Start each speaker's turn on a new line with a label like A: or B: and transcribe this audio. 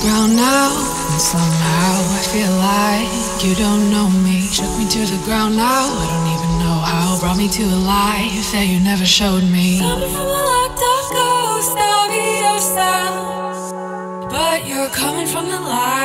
A: ground now, and somehow I feel like you don't know me. Shook me to the ground now, I don't even know how. Brought me to a life that you never showed me. Coming from a locked off ghost of yourself, but you're coming from the light.